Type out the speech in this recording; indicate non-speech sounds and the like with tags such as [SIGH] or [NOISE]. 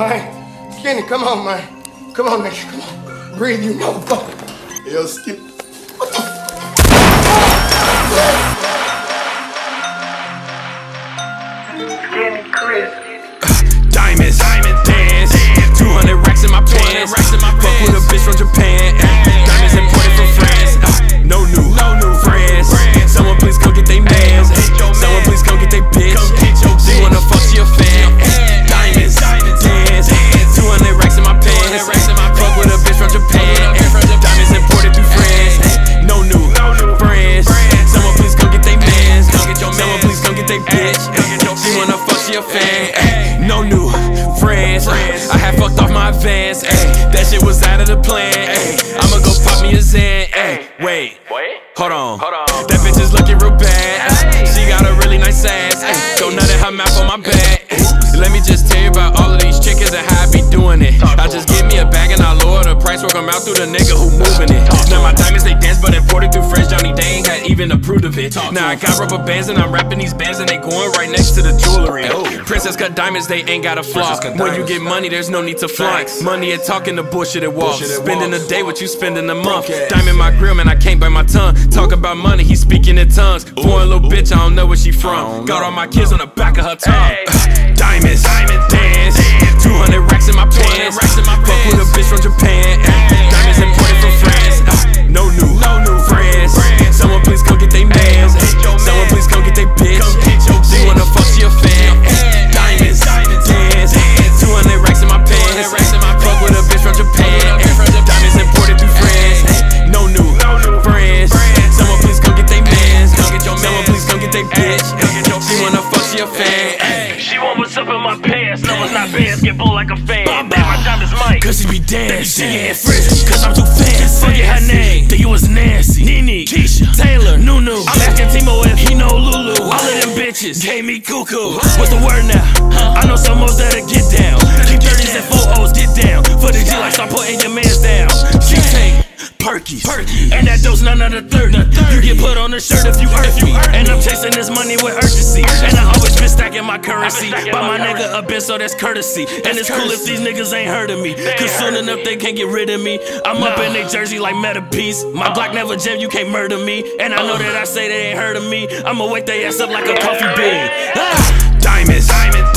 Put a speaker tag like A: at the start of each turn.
A: up, man. Kenny, come on, man. Come on, nigga. Come on. Breathe, you motherfucker. Yo, skip. What the
B: Skinny Chris.
C: Diamonds, diamond dance. 200 racks in my pants. Fuck with a bitch from they bitch. She wanna fuck, she a fan. No new friends. I had fucked off my advance. Ay. That shit was out of the plan. Ay. I'ma go pop me a Zan. Ay. Wait. Hold on. That bitch is looking real bad. She got a really nice ass. Ay. Go nut at her mouth on my back. Let me just tell you about all of these chickens and how I be doing it. I just give me a bag and I lower the price, work them out through the nigga who moving it. Now my diamonds they dance, but imported through French Johnny, they even approved of it. Now I got rubber bands and I'm wrapping these bands and they going right next to the jewelry. Princess cut diamonds, they ain't got a flaw. When you get money, there's no need to flaunt. Money and talking the bullshit it walks. Spending a day what you spending a month. Diamond my grill, man, I can't bite my tongue. Talk about money, he speaking in tongues. Foreign little bitch, I don't know where she from. Got all my kids on the back of her tongue. [SIGHS] Diamonds, she a fan. She
B: want what's up in my pants. No, it's not pants. Get bull like a fan. Damn, my is Mike.
C: Cause she be dancing.
B: She ain't frisky, cause I'm too fancy. Forget her name, think you was Nancy, Nene, Keisha, Taylor, Nunu. I'm asking TMoe if he know Lulu. All of them bitches gave me cuckoo. What's the word now? I know some most that'll get down. Keep 30s and 4 O's, get down. For the G, like start putting your mans down. She take Perkies, and that dose none of the 30. You get put on the shirt if you earth me. And I'm chasing this money with urgency. And I been stacking my currency. Buy my nigga a bitch, so that's courtesy. And it's cool if these niggas ain't heard of me. Cause soon enough they can't get rid of me. I'm up in their jersey like Meta Piece. My Glock never jam, you can't murder me. And I know that I say they ain't heard of me. I'ma wake their ass up like a coffee bean. Ah!
C: Diamonds, diamond